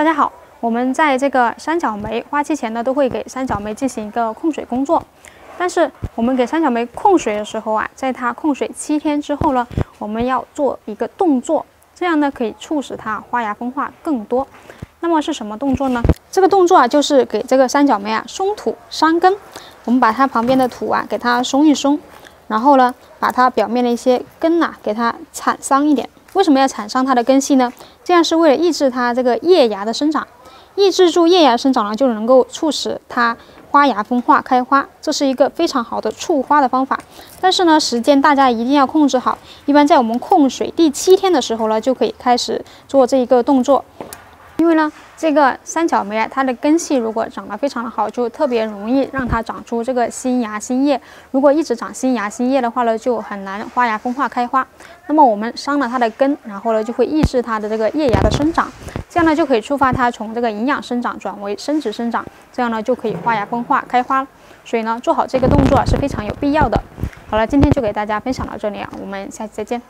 大家好，我们在这个三角梅花期前呢，都会给三角梅进行一个控水工作。但是我们给三角梅控水的时候啊，在它控水七天之后呢，我们要做一个动作，这样呢可以促使它花芽分化更多。那么是什么动作呢？这个动作啊，就是给这个三角梅啊松土伤根。我们把它旁边的土啊给它松一松，然后呢，把它表面的一些根呐给它铲伤一点。为什么要铲伤它的根系呢？这样是为了抑制它这个叶芽的生长，抑制住叶芽生长呢，就能够促使它花芽分化开花，这是一个非常好的促花的方法。但是呢，时间大家一定要控制好，一般在我们控水第七天的时候呢，就可以开始做这一个动作。因为呢，这个三角梅啊，它的根系如果长得非常的好，就特别容易让它长出这个新芽新叶。如果一直长新芽新叶的话呢，就很难花芽分化开花。那么我们伤了它的根，然后呢，就会抑制它的这个叶芽的生长，这样呢，就可以触发它从这个营养生长转为生殖生长，这样呢，就可以花芽分化开花。所以呢，做好这个动作是非常有必要的。好了，今天就给大家分享到这里啊，我们下期再见。